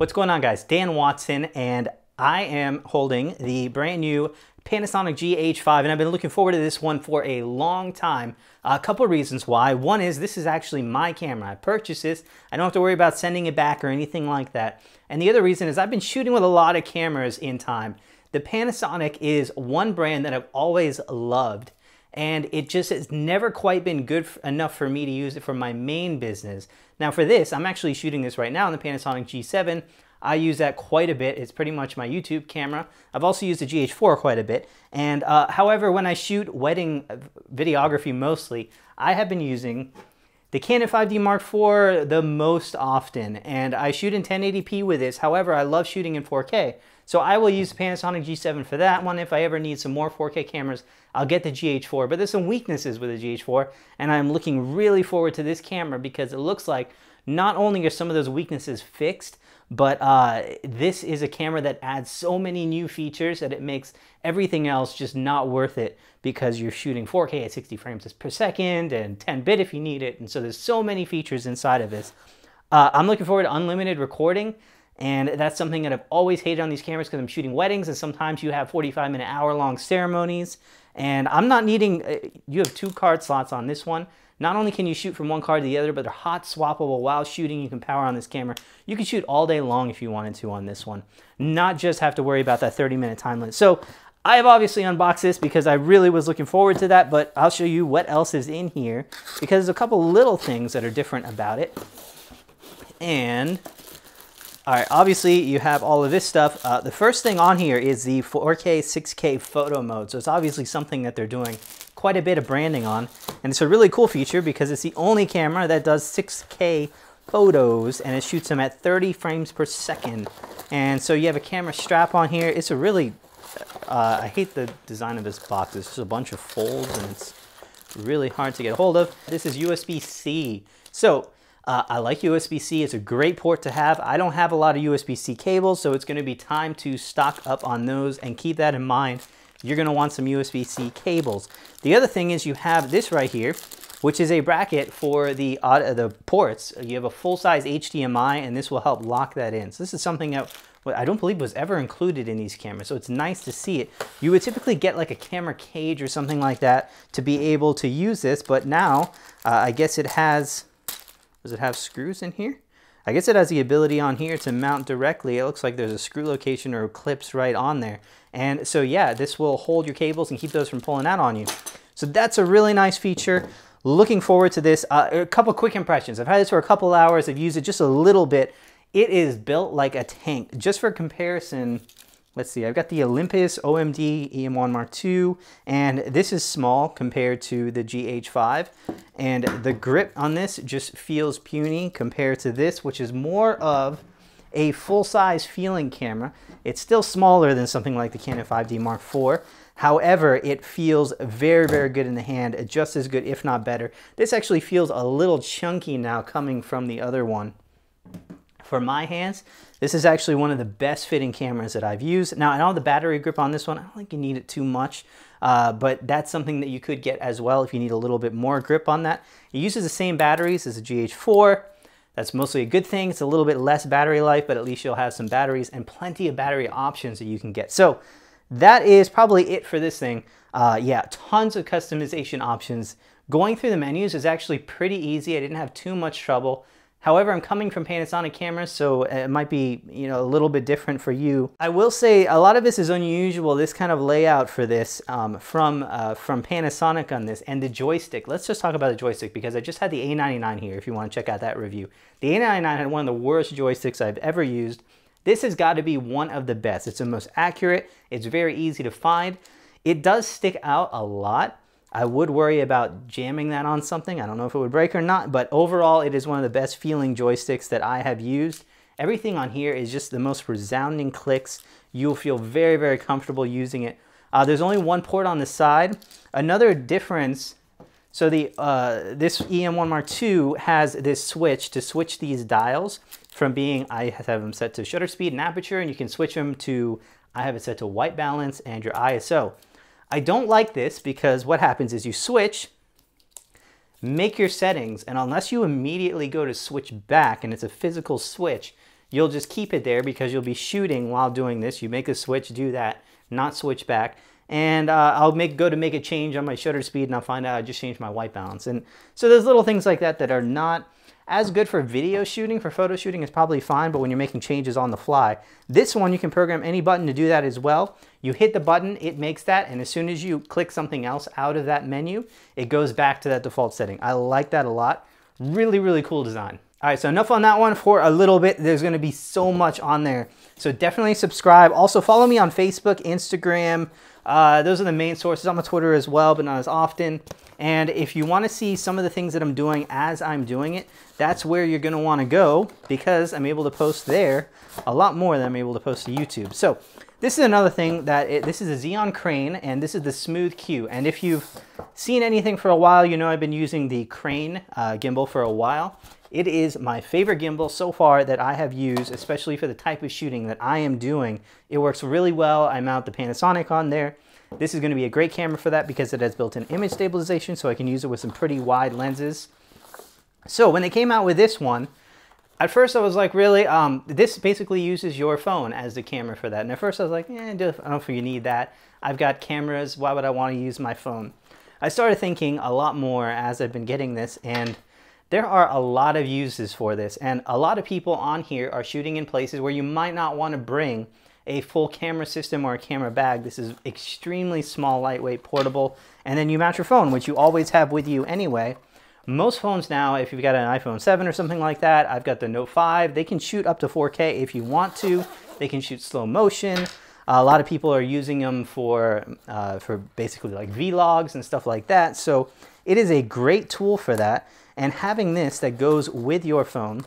What's going on guys? Dan Watson and I am holding the brand new Panasonic GH5 and I've been looking forward to this one for a long time. A couple reasons why. One is this is actually my camera. I purchased this. I don't have to worry about sending it back or anything like that. And the other reason is I've been shooting with a lot of cameras in time. The Panasonic is one brand that I've always loved and it just has never quite been good enough for me to use it for my main business. Now for this, I'm actually shooting this right now on the Panasonic G7. I use that quite a bit. It's pretty much my YouTube camera. I've also used the GH4 quite a bit. And uh, however, when I shoot wedding videography mostly, I have been using the Canon 5D Mark IV the most often. And I shoot in 1080p with this. However, I love shooting in 4K. So I will use the Panasonic G7 for that one. If I ever need some more 4K cameras, I'll get the GH4. But there's some weaknesses with the GH4, and I'm looking really forward to this camera because it looks like not only are some of those weaknesses fixed, but uh, this is a camera that adds so many new features that it makes everything else just not worth it because you're shooting 4K at 60 frames per second and 10 bit if you need it. And so there's so many features inside of this. Uh, I'm looking forward to unlimited recording. And that's something that I've always hated on these cameras because I'm shooting weddings and sometimes you have 45 minute hour long ceremonies. And I'm not needing, uh, you have two card slots on this one. Not only can you shoot from one card to the other, but they're hot swappable while shooting. You can power on this camera. You can shoot all day long if you wanted to on this one. Not just have to worry about that 30 minute time limit. So I have obviously unboxed this because I really was looking forward to that, but I'll show you what else is in here because there's a couple little things that are different about it. And all right, obviously you have all of this stuff. Uh, the first thing on here is the 4K, 6K photo mode. So it's obviously something that they're doing quite a bit of branding on. And it's a really cool feature because it's the only camera that does 6K photos and it shoots them at 30 frames per second. And so you have a camera strap on here. It's a really, uh, I hate the design of this box. It's just a bunch of folds and it's really hard to get a hold of. This is USB-C. So uh, I like USB-C, it's a great port to have. I don't have a lot of USB-C cables, so it's gonna be time to stock up on those and keep that in mind. You're gonna want some USB-C cables. The other thing is you have this right here, which is a bracket for the, uh, the ports. You have a full-size HDMI, and this will help lock that in. So this is something that I don't believe was ever included in these cameras, so it's nice to see it. You would typically get like a camera cage or something like that to be able to use this, but now uh, I guess it has does it have screws in here? I guess it has the ability on here to mount directly. It looks like there's a screw location or clips right on there. And so yeah, this will hold your cables and keep those from pulling out on you. So that's a really nice feature. Looking forward to this. Uh, a couple quick impressions. I've had this for a couple hours. I've used it just a little bit. It is built like a tank. Just for comparison, let's see, I've got the Olympus OMD EM1 Mark II, and this is small compared to the GH5. And the grip on this just feels puny compared to this, which is more of a full-size feeling camera. It's still smaller than something like the Canon 5D Mark IV. However, it feels very, very good in the hand, just as good, if not better. This actually feels a little chunky now coming from the other one for my hands, this is actually one of the best fitting cameras that I've used. Now, I know the battery grip on this one, I don't think you need it too much, uh, but that's something that you could get as well if you need a little bit more grip on that. It uses the same batteries as a GH4. That's mostly a good thing. It's a little bit less battery life, but at least you'll have some batteries and plenty of battery options that you can get. So that is probably it for this thing. Uh, yeah, tons of customization options. Going through the menus is actually pretty easy. I didn't have too much trouble. However, I'm coming from Panasonic cameras, so it might be you know a little bit different for you. I will say a lot of this is unusual, this kind of layout for this um, from, uh, from Panasonic on this, and the joystick. Let's just talk about the joystick because I just had the A99 here if you want to check out that review. The A99 had one of the worst joysticks I've ever used. This has got to be one of the best. It's the most accurate, it's very easy to find. It does stick out a lot, I would worry about jamming that on something. I don't know if it would break or not, but overall it is one of the best feeling joysticks that I have used. Everything on here is just the most resounding clicks. You'll feel very, very comfortable using it. Uh, there's only one port on the side. Another difference, so the uh, this EM1 Mark II has this switch to switch these dials from being, I have them set to shutter speed and aperture, and you can switch them to, I have it set to white balance and your ISO. I don't like this because what happens is you switch, make your settings, and unless you immediately go to switch back and it's a physical switch, you'll just keep it there because you'll be shooting while doing this. You make a switch, do that, not switch back. And uh, I'll make go to make a change on my shutter speed and I'll find out I just changed my white balance. And so there's little things like that that are not as good for video shooting. For photo shooting, it's probably fine, but when you're making changes on the fly, this one you can program any button to do that as well. You hit the button, it makes that, and as soon as you click something else out of that menu, it goes back to that default setting. I like that a lot. Really, really cool design. All right, so enough on that one for a little bit. There's gonna be so much on there. So definitely subscribe. Also follow me on Facebook, Instagram, uh, those are the main sources. I'm on Twitter as well, but not as often. And if you want to see some of the things that I'm doing as I'm doing it, that's where you're going to want to go because I'm able to post there a lot more than I'm able to post to YouTube. So this is another thing that it, this is a Zhiyun Crane and this is the Smooth Q. And if you've seen anything for a while, you know I've been using the Crane uh, gimbal for a while. It is my favorite gimbal so far that I have used, especially for the type of shooting that I am doing. It works really well. I mount the Panasonic on there. This is going to be a great camera for that because it has built-in image stabilization, so I can use it with some pretty wide lenses. So when they came out with this one, at first I was like, really? Um, this basically uses your phone as the camera for that. And at first I was like, eh, I don't know if you need that. I've got cameras. Why would I want to use my phone? I started thinking a lot more as I've been getting this, and there are a lot of uses for this, and a lot of people on here are shooting in places where you might not want to bring a full camera system or a camera bag. This is extremely small, lightweight, portable, and then you mount your phone, which you always have with you anyway. Most phones now, if you've got an iPhone 7 or something like that, I've got the Note 5, they can shoot up to 4K if you want to. They can shoot slow motion. a lot of people are using them for, uh, for basically like vlogs and stuff like that. So it is a great tool for that. And having this that goes with your phone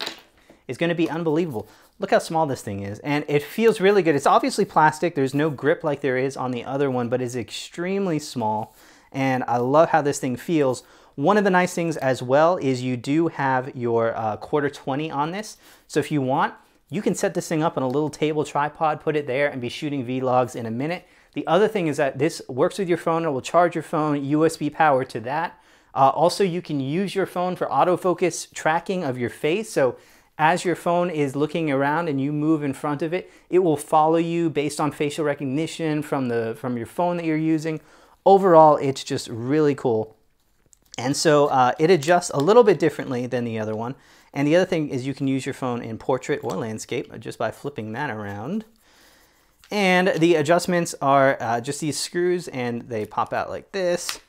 is going to be unbelievable. Look how small this thing is. And it feels really good. It's obviously plastic. There's no grip like there is on the other one, but it's extremely small. And I love how this thing feels. One of the nice things as well is you do have your uh, quarter 20 on this. So if you want, you can set this thing up on a little table tripod, put it there and be shooting vlogs in a minute. The other thing is that this works with your phone. It will charge your phone USB power to that. Uh, also, you can use your phone for autofocus tracking of your face. So as your phone is looking around and you move in front of it, it will follow you based on facial recognition from, the, from your phone that you're using. Overall, it's just really cool. And so uh, it adjusts a little bit differently than the other one. And the other thing is you can use your phone in portrait or landscape just by flipping that around. And the adjustments are uh, just these screws and they pop out like this.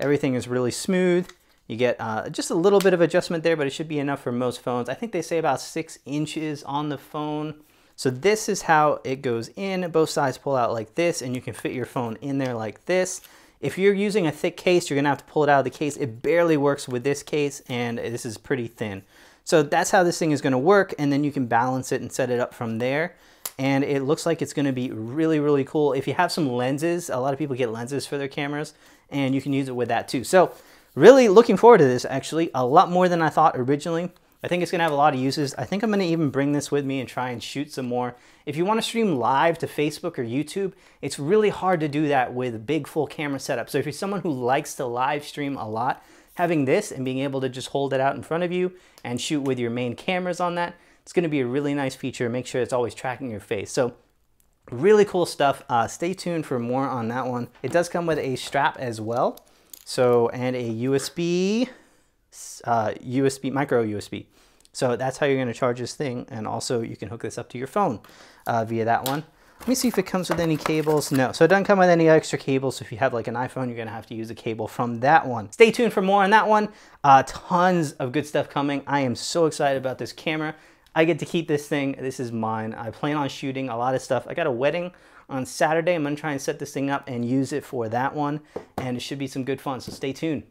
Everything is really smooth. You get uh, just a little bit of adjustment there, but it should be enough for most phones. I think they say about six inches on the phone. So this is how it goes in. Both sides pull out like this, and you can fit your phone in there like this. If you're using a thick case, you're gonna have to pull it out of the case. It barely works with this case, and this is pretty thin. So that's how this thing is gonna work, and then you can balance it and set it up from there and it looks like it's gonna be really, really cool. If you have some lenses, a lot of people get lenses for their cameras, and you can use it with that too. So really looking forward to this actually, a lot more than I thought originally. I think it's gonna have a lot of uses. I think I'm gonna even bring this with me and try and shoot some more. If you wanna stream live to Facebook or YouTube, it's really hard to do that with a big full camera setup. So if you're someone who likes to live stream a lot, having this and being able to just hold it out in front of you and shoot with your main cameras on that, it's to be a really nice feature. Make sure it's always tracking your face. So really cool stuff. Uh, stay tuned for more on that one. It does come with a strap as well. So, and a USB, uh, USB, micro USB. So that's how you're going to charge this thing. And also you can hook this up to your phone uh, via that one. Let me see if it comes with any cables. No, so it doesn't come with any extra cables. So if you have like an iPhone, you're gonna have to use a cable from that one. Stay tuned for more on that one. Uh, tons of good stuff coming. I am so excited about this camera. I get to keep this thing. This is mine. I plan on shooting a lot of stuff. I got a wedding on Saturday. I'm going to try and set this thing up and use it for that one. And it should be some good fun. So stay tuned.